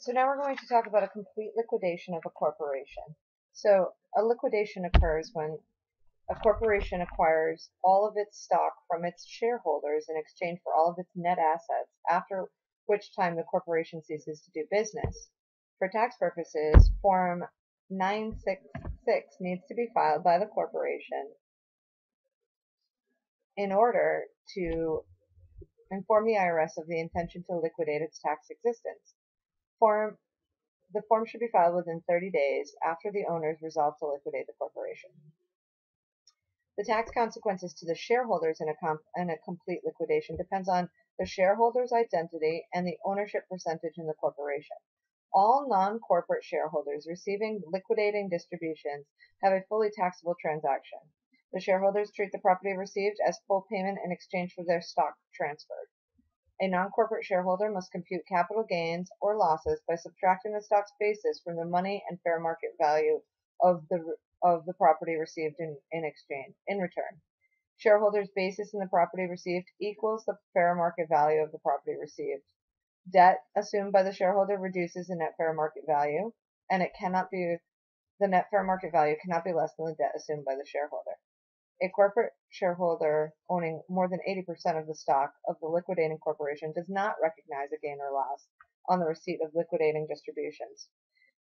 So now we're going to talk about a complete liquidation of a corporation. So a liquidation occurs when a corporation acquires all of its stock from its shareholders in exchange for all of its net assets, after which time the corporation ceases to do business. For tax purposes, Form 966 needs to be filed by the corporation in order to inform the IRS of the intention to liquidate its tax existence. Form the form should be filed within 30 days after the owners resolve to liquidate the corporation. The tax consequences to the shareholders in a, in a complete liquidation depends on the shareholder's identity and the ownership percentage in the corporation. All non-corporate shareholders receiving liquidating distributions have a fully taxable transaction. The shareholders treat the property received as full payment in exchange for their stock transferred. A non-corporate shareholder must compute capital gains or losses by subtracting the stock's basis from the money and fair market value of the of the property received in, in exchange in return. Shareholders' basis in the property received equals the fair market value of the property received. Debt assumed by the shareholder reduces the net fair market value, and it cannot be the net fair market value cannot be less than the debt assumed by the shareholder. A corporate shareholder owning more than 80% of the stock of the liquidating corporation does not recognize a gain or loss on the receipt of liquidating distributions.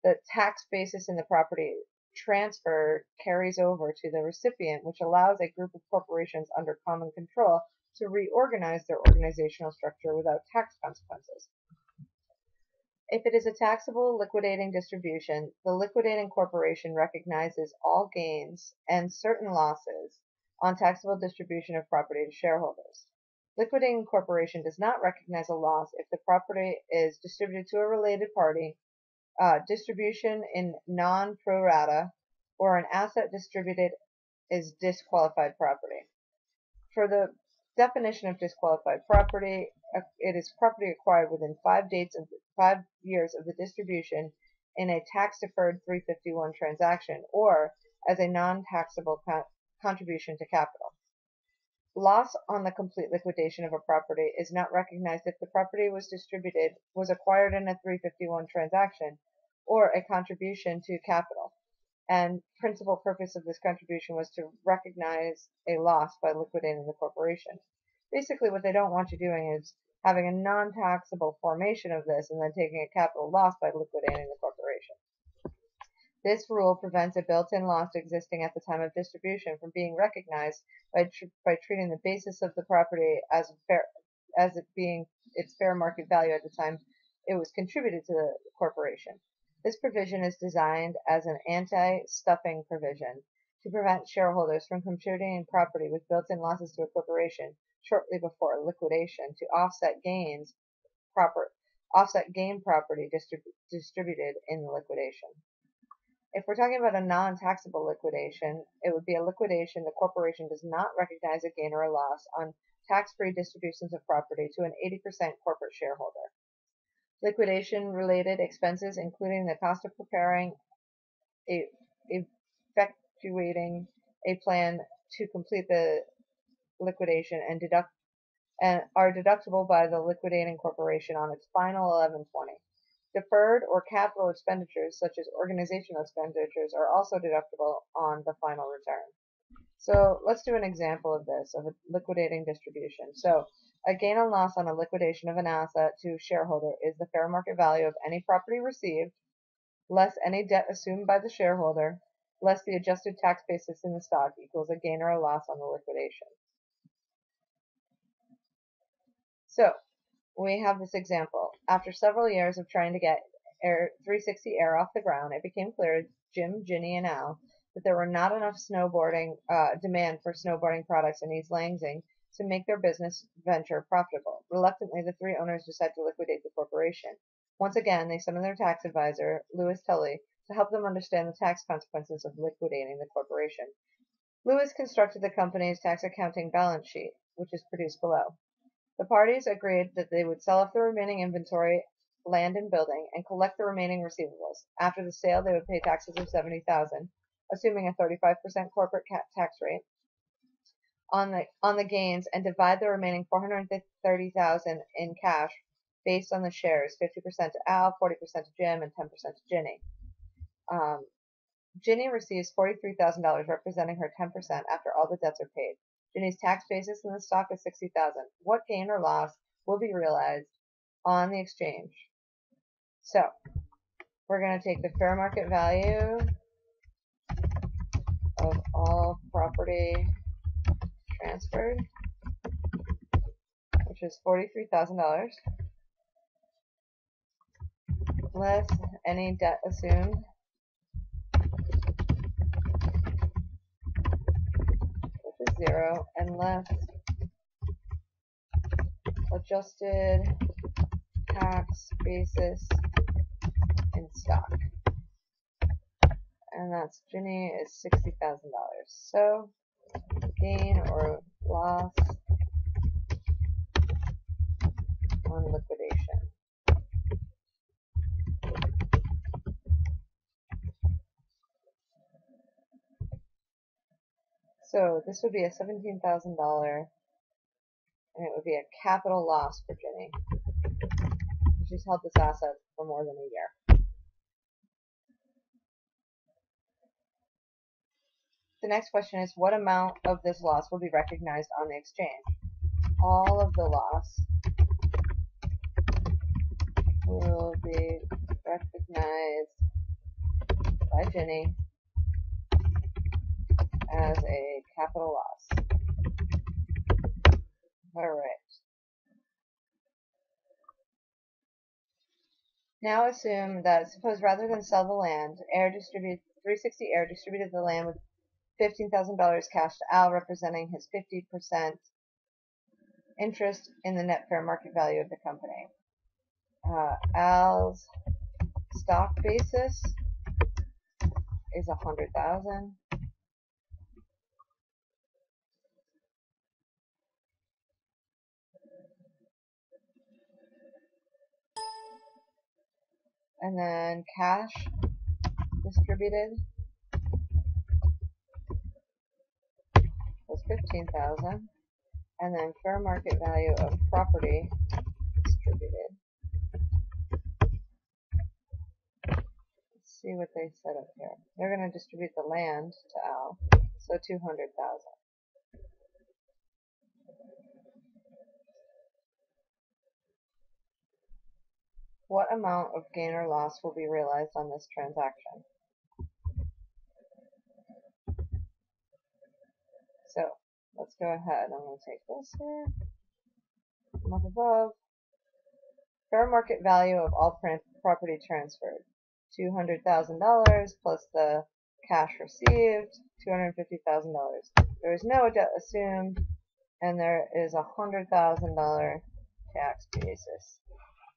The tax basis in the property transfer carries over to the recipient, which allows a group of corporations under common control to reorganize their organizational structure without tax consequences. If it is a taxable liquidating distribution, the liquidating corporation recognizes all gains and certain losses on taxable distribution of property to shareholders. Liquidating corporation does not recognize a loss if the property is distributed to a related party, uh, distribution in non-pro rata, or an asset distributed is disqualified property. For the definition of disqualified property, uh, it is property acquired within five dates of five years of the distribution in a tax-deferred 351 transaction, or as a non-taxable contribution to capital. Loss on the complete liquidation of a property is not recognized if the property was distributed, was acquired in a 351 transaction, or a contribution to capital, and principal purpose of this contribution was to recognize a loss by liquidating the corporation. Basically, what they don't want you doing is having a non-taxable formation of this and then taking a capital loss by liquidating the corporation. This rule prevents a built-in loss existing at the time of distribution from being recognized by, tr by treating the basis of the property as fair, as it being its fair market value at the time it was contributed to the corporation. This provision is designed as an anti-stuffing provision to prevent shareholders from contributing property with built-in losses to a corporation shortly before liquidation to offset gains proper offset gain property distrib distributed in the liquidation. If we're talking about a non-taxable liquidation, it would be a liquidation the corporation does not recognize a gain or a loss on tax-free distributions of property to an 80% corporate shareholder. Liquidation-related expenses, including the cost of preparing, a, effectuating a plan to complete the liquidation and deduct and are deductible by the liquidating corporation on its final 1120. Deferred or capital expenditures, such as organizational expenditures, are also deductible on the final return. So let's do an example of this, of a liquidating distribution. So a gain and loss on a liquidation of an asset to shareholder is the fair market value of any property received, less any debt assumed by the shareholder, less the adjusted tax basis in the stock equals a gain or a loss on the liquidation. So we have this example. After several years of trying to get Air 360 Air off the ground, it became clear to Jim, Ginny, and Al that there were not enough snowboarding uh, demand for snowboarding products in East Lansing to make their business venture profitable. Reluctantly, the three owners decided to liquidate the corporation. Once again, they summoned their tax advisor, Lewis Tully, to help them understand the tax consequences of liquidating the corporation. Lewis constructed the company's tax accounting balance sheet, which is produced below. The parties agreed that they would sell off the remaining inventory, land and building, and collect the remaining receivables. After the sale, they would pay taxes of 70000 assuming a 35% corporate tax rate, on the on the gains and divide the remaining 430000 in cash based on the shares, 50% to Al, 40% to Jim, and 10% to Ginny. Um, Ginny receives $43,000 representing her 10% after all the debts are paid. Ginny's tax basis in the stock is 60000 What gain or loss will be realized on the exchange? So, we're going to take the fair market value of all property transferred, which is $43,000, less any debt assumed, which is zero, and less adjusted tax basis in stock. And that's Ginny is $60,000. So gain or loss on liquidation. So this would be a $17,000 and it would be a capital loss for Ginny. She's held this asset for more than a year. The next question is what amount of this loss will be recognized on the exchange? All of the loss will be recognized by Ginny as a capital loss. All right. Now assume that suppose rather than sell the land, Air distributed 360 Air distributed the land with $15,000 cash to Al, representing his 50% interest in the net fair market value of the company. Uh, Al's stock basis is 100,000. And then cash distributed was 15,000 and then fair market value of property distributed. Let's see what they said up here. They're going to distribute the land to Al so 200,000 What amount of gain or loss will be realized on this transaction? So let's go ahead. I'm going to take this here, up above. Fair market value of all property transferred. $200,000 plus the cash received, $250,000. There is no debt assumed, and there is a $100,000 tax basis.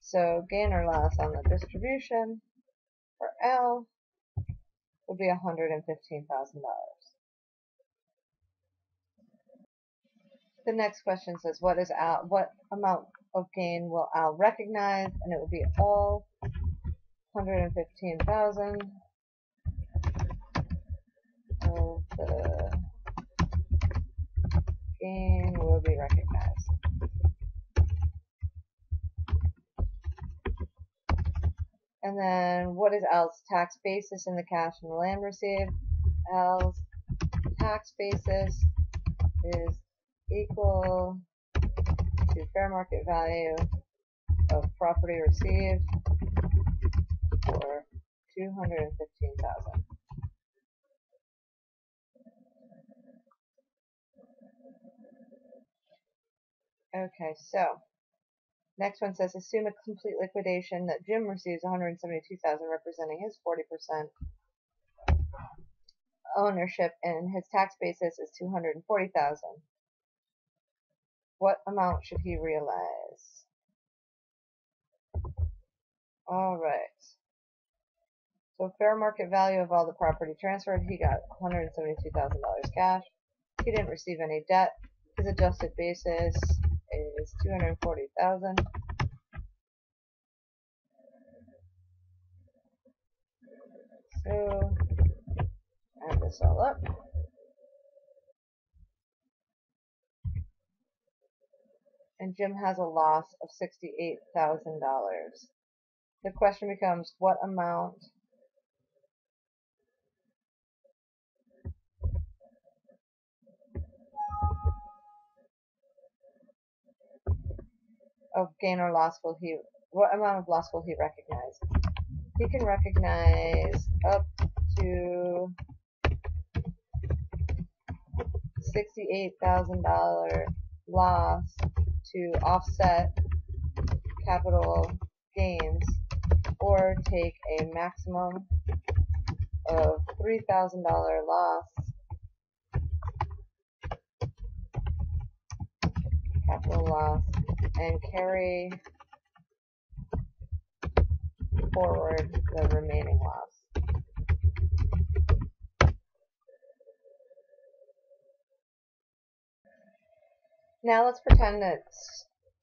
So gain or loss on the distribution for Al would be $115,000. The next question says, what is Al, what amount of gain will Al recognize? And it will be all 115,000 of the gain will be recognized. And then what is Al's tax basis in the cash and land received? Al's tax basis is equal to fair market value of property received for 215,000. Okay, so Next one says, assume a complete liquidation that Jim receives 172,000, representing his 40% ownership, and his tax basis is 240,000. What amount should he realize? All right. So fair market value of all the property transferred, he got $172,000 cash. He didn't receive any debt. His adjusted basis is 240,000. So, add this all up. and Jim has a loss of $68,000. The question becomes what amount of gain or loss will he what amount of loss will he recognize? He can recognize up to $68,000 loss to offset capital gains or take a maximum of $3,000 loss capital loss and carry forward the remaining loss. Now let's pretend that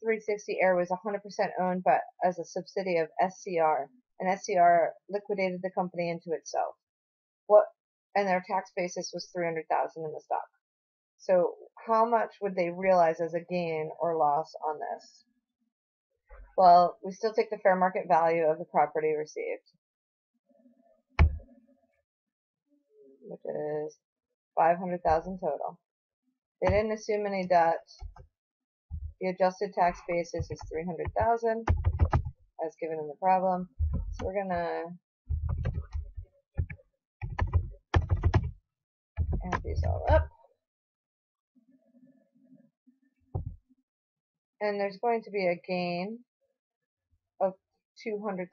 360 Air was 100% owned but as a subsidiary of SCR, and SCR liquidated the company into itself. What and their tax basis was 300,000 in the stock. So how much would they realize as a gain or loss on this? Well, we still take the fair market value of the property received, which is 500,000 total. They didn't assume any debt. The adjusted tax basis is 300,000 as given in the problem. So we're going to add these all up. And there's going to be a gain of $200,000.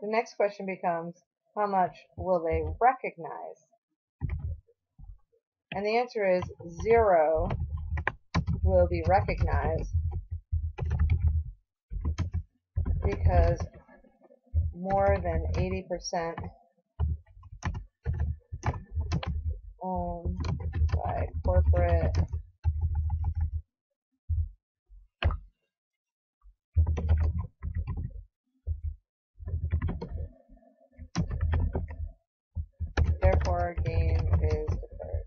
The next question becomes, how much will they recognize? And the answer is zero will be recognized because more than 80% Um, owned by corporate therefore gain is deferred.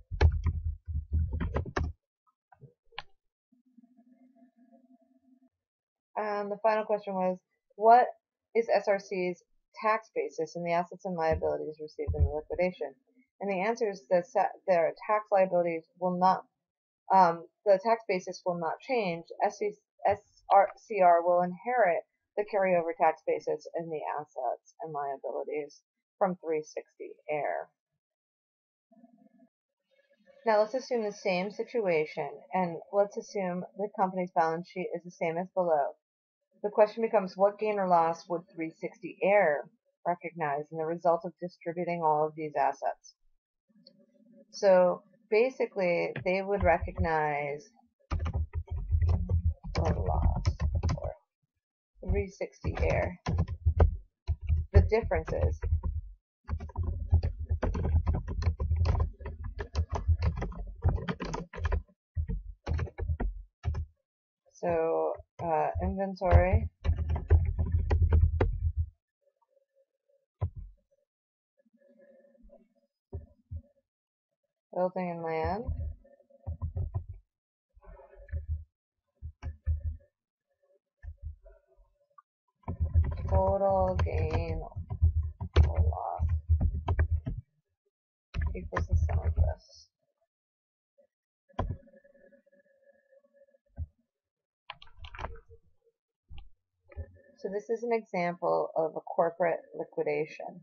And um, the final question was, what is SRC's tax basis in the assets and liabilities received in the liquidation? And the answer is that their tax liabilities will not, um, the tax basis will not change. SCR will inherit the carryover tax basis in the assets and liabilities from 360 Air. Now let's assume the same situation and let's assume the company's balance sheet is the same as below. The question becomes what gain or loss would 360 Air recognize in the result of distributing all of these assets? So basically, they would recognize or loss or 360 air. The differences. So uh, inventory building and land. Total gain or loss equals the sum of this. So this is an example of a corporate liquidation.